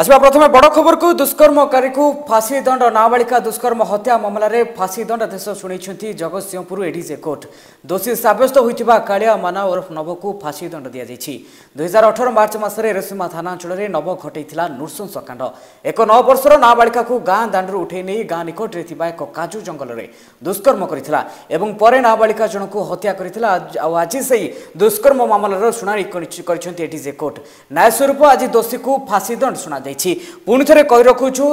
আসবা প্রথমে বড় খবর কু দুষ্কর্মকারী ফাঁসি দণ্ড নাবালিকা দুষ্কর্ম হত্যা মামলার ফাঁসি দণ্ডাদেশ শুনেছেন জগৎসিংহপুর এডিজে কোর্ট দোষী সাব্যস্ত হয়ে কালিয়া মানা ওরফ নবকু ফাঁসি দণ্ড দিয়াযাই দুই হাজার অঠর মার্চ মাসে রেসুমা থানা অঞ্চলের নব ঘটাই নৃশংস কাণ্ড এক ন বর্ষর নাবালিকা গাঁ দাণ্ডু উঠাই নিয়ে গাঁ নিকটে থাকা এক কাজু জঙ্গলের দুষ্কর্ম করে এবং পরে নাবালিকা জনক হত্যা করে আজি সেই দুষ্কর্ম মামলার শুনানি করেছেন এডিজে কোর্ট ন্যায় স্বরূপ আজ দোষী ফাঁসি দণ্ড শুনা ଦେଇଛି ପୁଣିଥରେ କହି ରଖୁଛୁ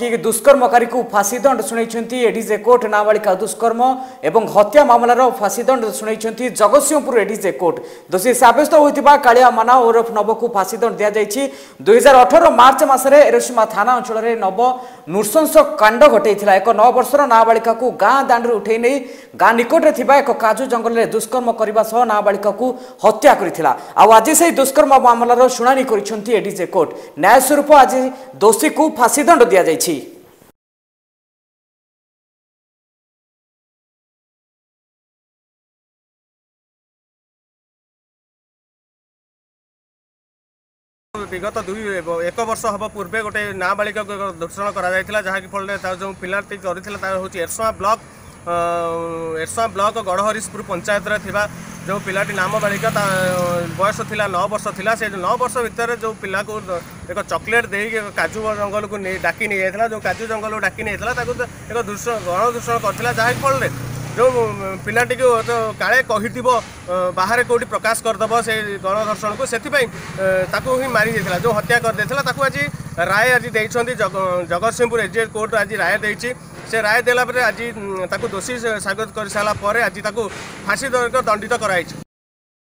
କି ଦୁଷ୍କର୍ମକାରୀକୁ ଫାଶୀ ଦଣ୍ଡ ଶୁଣାଇଛନ୍ତି ଏଡିଜେ କୋର୍ଟ ନାବାଳିକା ଦୁଷ୍କର୍ମ ଏବଂ ହତ୍ୟା ମାମଲାର ଫାଶୀ ଦଣ୍ଡ ଶୁଣାଇଛନ୍ତି ଜଗତସିଂହପୁର ଏଡିଜେ କୋର୍ଟ ଦୋଷୀ ସାବ୍ୟସ୍ତ ହୋଇଥିବା କାଳିଆ ମାନା ଓରଫ ନବକୁ ଫାଶୀ ଦଣ୍ଡ ଦିଆଯାଇଛି ଦୁଇହଜାର ଅଠର ମାର୍ଚ୍ଚ ମାସରେ ଏରସିମା ଥାନା ଅଞ୍ଚଳରେ ନବ ନୃଶଂସ କାଣ୍ଡ ଘଟାଇଥିଲା ଏକ ନଅ ବର୍ଷର ନାବାଳିକାକୁ ଗାଁ ଦାଣ୍ଡରୁ ଉଠାଇ ନେଇ ଗାଁ ନିକଟରେ ଥିବା ଏକ କାଜୁ ଜଙ୍ଗଲରେ ଦୁଷ୍କର୍ମ କରିବା ସହ ନାବାଳିକାକୁ ହତ୍ୟା କରିଥିଲା ଆଉ ଆଜି ସେହି ଦୁଷ୍କର୍ମ ମାମଲାର ଶୁଣାଣି କରିଛନ୍ତି ଏଡିଜେ କୋର୍ଟ ନ୍ୟାୟ ସ୍ୱରୂପ ଆଜି ଦୋଷୀକୁ ଫାଶୀ ଦଣ୍ଡ ଦିଆଯାଇଛି ବିଗତ ଦୁଇ ଏକ ବର୍ଷ ହେବ ପୂର୍ବେ ଗୋଟେ ନାବାଳିକାକୁ ଦୂଷଣ କରାଯାଇଥିଲା ଯାହାକି ଫଳରେ ତାର ଯେଉଁ ପିଲାଟି କରିଥିଲା ତାର ହେଉଛି ଏରସମା ବ୍ଲକ ଏରସମା ବ୍ଲକ ଗଡ଼ହରିଶପୁର ପଞ୍ଚାୟତରେ ଥିବା ଯେଉଁ ପିଲାଟି ନାମବାଳିକା ତା ବୟସ ଥିଲା ନଅ ବର୍ଷ ଥିଲା ସେ ନଅ ବର୍ଷ ଭିତରେ ଯେଉଁ ପିଲାକୁ ଏକ ଚକୋଲେଟ୍ ଦେଇକି କାଜୁ ଜଙ୍ଗଲକୁ ଡାକି ନେଇଯାଇଥିଲା ଯେଉଁ କାଜୁ ଜଙ୍ଗଲକୁ ଡାକି ନେଇଥିଲା ତାକୁ ଏକ ଦୂଷଣ ଗଣଦୂଷଣ କରିଥିଲା ଯାହାକି ଫଳରେ ଯେଉଁ ପିଲାଟିକୁ କାଳେ କହିଥିବ ବାହାରେ କେଉଁଠି ପ୍ରକାଶ କରିଦେବ ସେ ଗଣଧର୍ଷଣକୁ ସେଥିପାଇଁ ତାକୁ ହିଁ ମାରିଦେଇଥିଲା ଯେଉଁ ହତ୍ୟା କରିଦେଇଥିଲା ତାକୁ ଆଜି ରାୟ ଆଜି ଦେଇଛନ୍ତି ଜଗତସିଂହପୁର ଏଜି କୋର୍ଟ ଆଜି ରାୟ ଦେଇଛି ସେ ରାୟ ଦେଲା ପରେ ଆଜି ତାକୁ ଦୋଷୀ ସାବ୍ୟତ କରିସାରିଲା ପରେ ଆଜି ତାକୁ ଫାଶୀ ଦଣ୍ଡିତ କରାଯାଇଛି